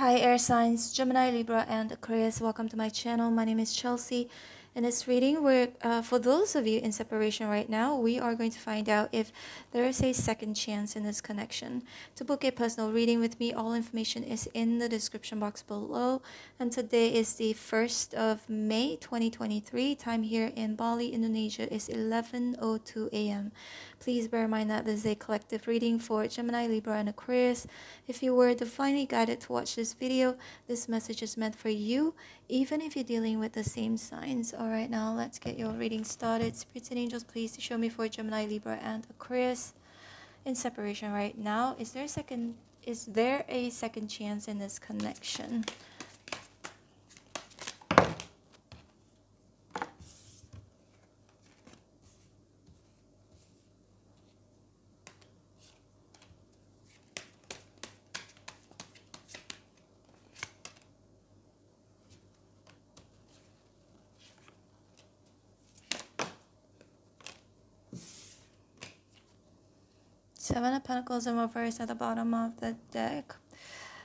Hi air signs, Gemini, Libra, and Aquarius. Welcome to my channel. My name is Chelsea. In this reading, we're, uh, for those of you in separation right now, we are going to find out if there is a second chance in this connection. To book a personal reading with me, all information is in the description box below. And today is the 1st of May 2023. Time here in Bali, Indonesia is 11.02 a.m. Please bear in mind that this is a collective reading for Gemini, Libra, and Aquarius. If you were divinely guided to watch this video, this message is meant for you, even if you're dealing with the same signs. All right, now let's get your reading started. Spirits and angels, please show me for Gemini, Libra, and Aquarius in separation right now. Is there a second? Is there a second chance in this connection? Seven of Pentacles in reverse at the bottom of the deck.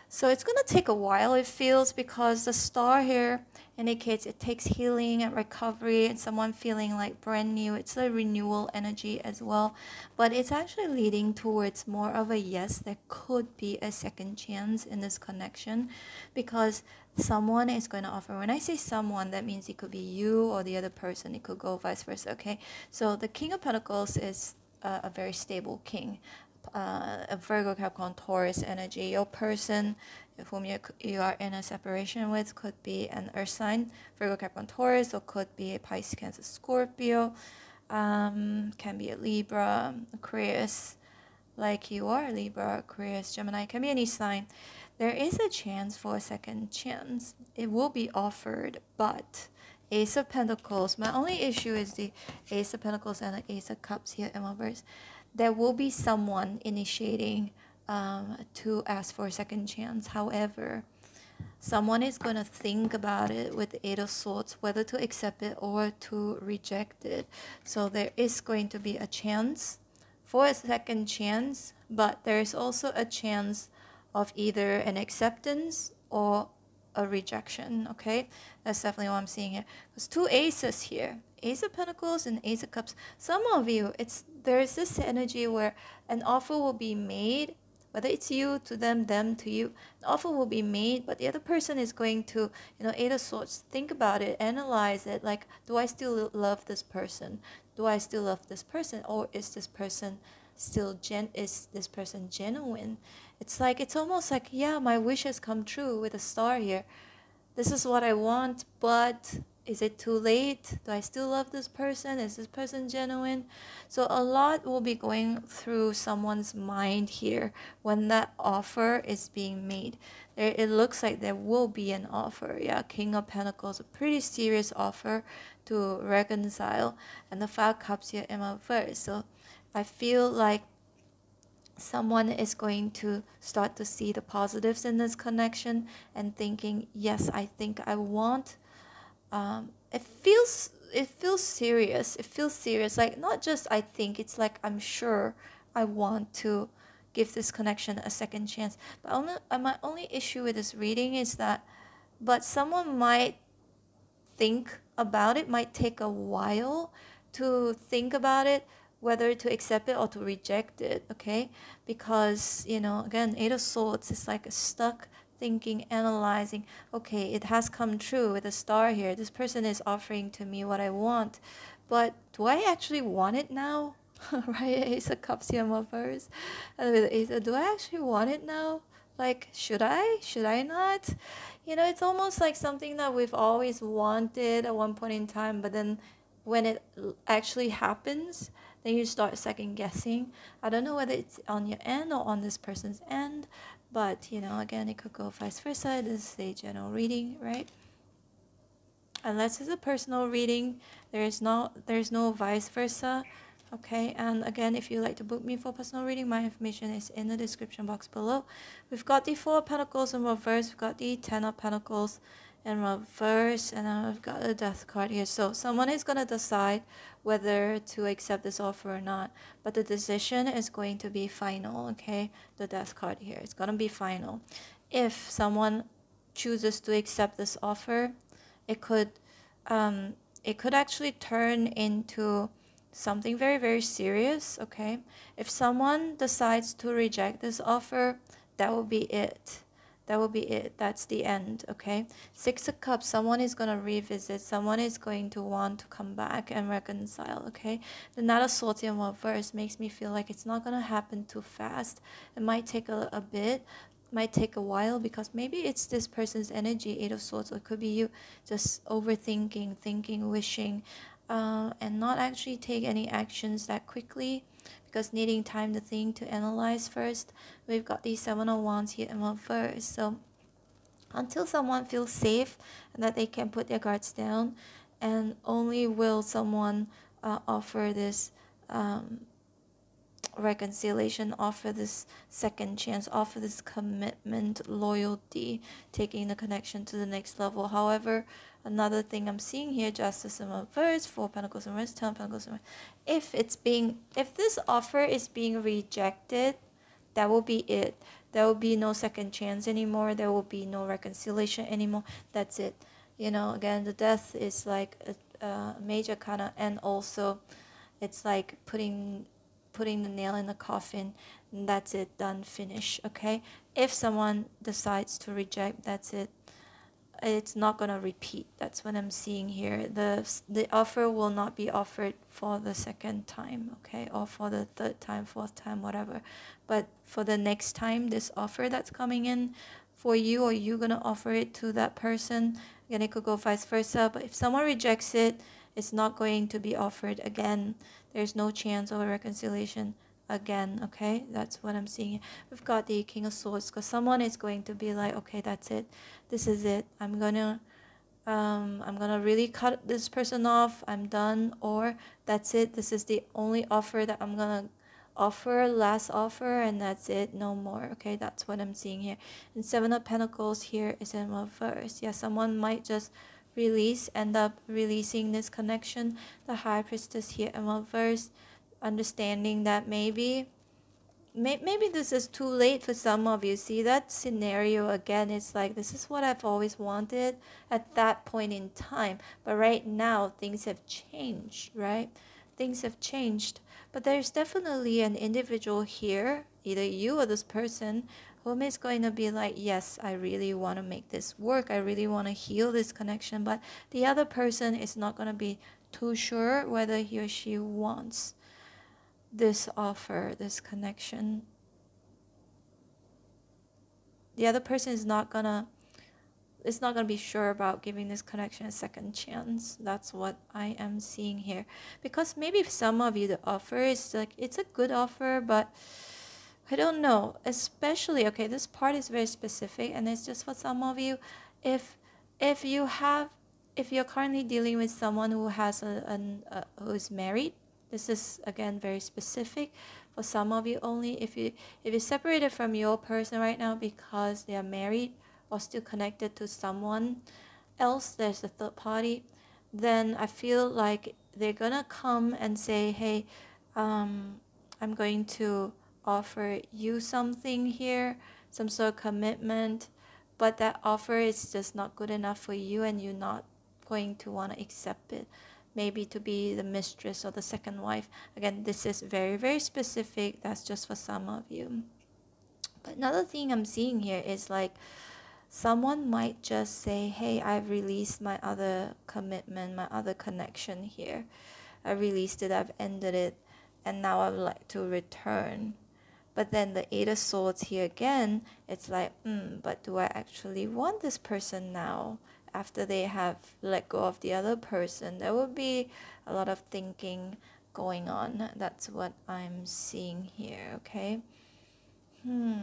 So it's going to take a while, it feels, because the star here indicates it takes healing and recovery and someone feeling like brand new. It's a renewal energy as well. But it's actually leading towards more of a yes. There could be a second chance in this connection because someone is going to offer. When I say someone, that means it could be you or the other person. It could go vice versa, okay? So the King of Pentacles is a, a very stable king. Uh, a Virgo, Capricorn, Taurus energy. Your person whom you, you are in a separation with could be an earth sign, Virgo, Capricorn, Taurus, or could be a Pisces, Cancer, Scorpio, um, can be a Libra, Aquarius, like you are, Libra, Aquarius, Gemini, can be any sign. There is a chance for a second chance. It will be offered, but Ace of Pentacles. My only issue is the Ace of Pentacles and the Ace of Cups here in reverse. There will be someone initiating um, to ask for a second chance. However, someone is going to think about it with the Eight of Swords, whether to accept it or to reject it. So there is going to be a chance for a second chance, but there is also a chance of either an acceptance or a rejection, okay? That's definitely what I'm seeing here. There's two aces here. Ace of Pentacles and Ace of Cups. Some of you, it's there's this energy where an offer will be made, whether it's you to them, them to you, an offer will be made, but the other person is going to, you know, Eight of Swords, think about it, analyze it, like, do I still love this person? Do I still love this person? Or is this person still gen is this person genuine it's like it's almost like yeah my wish has come true with a star here. This is what i want but is it too late? Do i still love this person? Is this person genuine? So a lot will be going through someone's mind here when that offer is being made. There it looks like there will be an offer yeah. King of pentacles a pretty serious offer to reconcile and the five cups here in reverse so I feel like someone is going to start to see the positives in this connection and thinking, yes, I think I want. Um, it feels it feels serious. It feels serious. Like not just I think. It's like I'm sure I want to give this connection a second chance. But only uh, my only issue with this reading is that, but someone might think about it. Might take a while to think about it whether to accept it or to reject it, okay? Because, you know, again, Eight of Swords is like a stuck thinking, analyzing, okay, it has come true with a star here. This person is offering to me what I want, but do I actually want it now? right? Ace of Cups here, first. And with Ace do I actually want it now? Like, should I? Should I not? You know, it's almost like something that we've always wanted at one point in time, but then when it actually happens, then you start second guessing. I don't know whether it's on your end or on this person's end, but you know, again, it could go vice versa. This is a general reading, right? Unless it's a personal reading, there is no there's no vice versa. Okay, and again, if you'd like to book me for personal reading, my information is in the description box below. We've got the Four of Pentacles in reverse, we've got the Ten of Pentacles in reverse, and I've got a Death card here. So someone is going to decide whether to accept this offer or not. But the decision is going to be final, okay? The death card here. It's going to be final. if someone chooses to accept this offer, it could um, it could actually turn into something very very serious. Okay, if someone decides to reject this offer, that will be it that will be it. That's the end okay? Six of cups. Someone is going to revisit. Someone is going to want to come back and reconcile okay? The knight of swords in reverse makes me feel like it's not going to happen too fast. It might take a, a bit might take a while because maybe it's this person's energy eight of swords or it could be you just overthinking thinking wishing uh, and not actually take any actions that quickly because needing time to think to analyze first. We've got these seven of wands here in reverse so until someone feels safe and that they can put their guards down and only will someone uh, offer this um, reconciliation, offer this second chance, offer this commitment, loyalty, taking the connection to the next level. However, another thing I'm seeing here, justice in reverse, four pentacles in reverse, ten pentacles in reverse. If it's being, if this offer is being rejected, that will be it. There will be no second chance anymore. There will be no reconciliation anymore. That's it. You know, again, the death is like a, a major kind of, and also, it's like putting putting the nail in the coffin that's it done finish okay? If someone decides to reject that's it. It's not going to repeat. That's what i'm seeing here. The the offer will not be offered for the second time okay? Or for the third time fourth time whatever. But for the next time this offer that's coming in for you or you going to offer it to that person again it could go vice versa but if someone rejects it it's not going to be offered again. There's no chance of a reconciliation again okay? That's what i'm seeing. We've got the king of swords because someone is going to be like okay that's it. This is it. I'm gonna um, i'm gonna really cut this person off. I'm done or that's it. This is the only offer that i'm gonna offer last offer and that's it. No more okay? That's what i'm seeing here. And seven of pentacles here is in reverse. Yeah someone might just release, end up releasing this connection. The High Priestess here in reverse, understanding that maybe maybe this is too late for some of you. See that scenario again, it's like this is what I've always wanted at that point in time. But right now, things have changed, right? Things have changed. But there's definitely an individual here, either you or this person, whom is going to be like, yes, I really want to make this work. I really want to heal this connection. But the other person is not going to be too sure whether he or she wants this offer, this connection. The other person is not going to it's not going to be sure about giving this connection a second chance. That's what I am seeing here. Because maybe some of you, the offer is like, it's a good offer, but I don't know, especially okay, this part is very specific and it's just for some of you. If if you have if you're currently dealing with someone who has a, an uh, who's married, this is again very specific. For some of you only if you if you're separated from your person right now because they are married or still connected to someone else, there's a third party, then I feel like they're gonna come and say, Hey, um, I'm going to offer you something here, some sort of commitment, but that offer is just not good enough for you and you're not going to want to accept it. Maybe to be the mistress or the second wife. Again, this is very, very specific. That's just for some of you. But another thing I'm seeing here is like someone might just say, Hey, I've released my other commitment, my other connection here. I released it, I've ended it, and now I would like to return but then the Eight of Swords here again, it's like, hmm, but do I actually want this person now? After they have let go of the other person, there will be a lot of thinking going on. That's what I'm seeing here, okay? Hmm.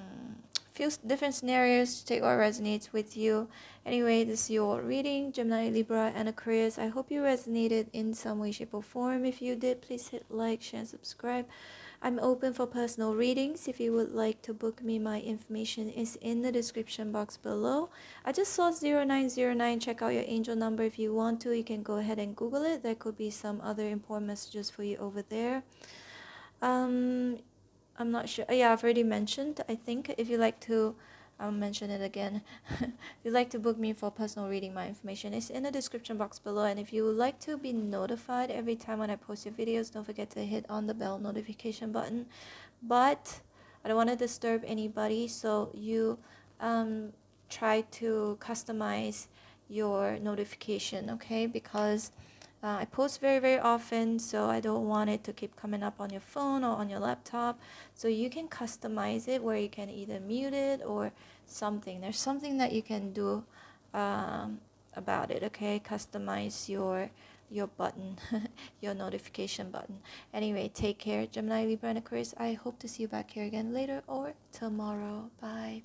Few different scenarios, take what resonates with you. Anyway, this is your reading, Gemini, Libra, and Aquarius. I hope you resonated in some way, shape, or form. If you did, please hit like, share, and subscribe. I'm open for personal readings. If you would like to book me, my information is in the description box below. I just saw 0909. Check out your angel number if you want to. You can go ahead and Google it. There could be some other important messages for you over there. Um, I'm not sure. Yeah, I've already mentioned. I think if you like to I'll mention it again. if you'd like to book me for personal reading, my information is in the description box below. And if you would like to be notified every time when I post your videos, don't forget to hit on the bell notification button. But I don't want to disturb anybody, so you um, try to customize your notification, okay? Because uh, I post very, very often, so I don't want it to keep coming up on your phone or on your laptop. So you can customize it where you can either mute it or something. There's something that you can do um, about it, okay? Customize your your button, your notification button. Anyway, take care, Gemini, Libra, and Aquarius. I hope to see you back here again later or tomorrow. Bye.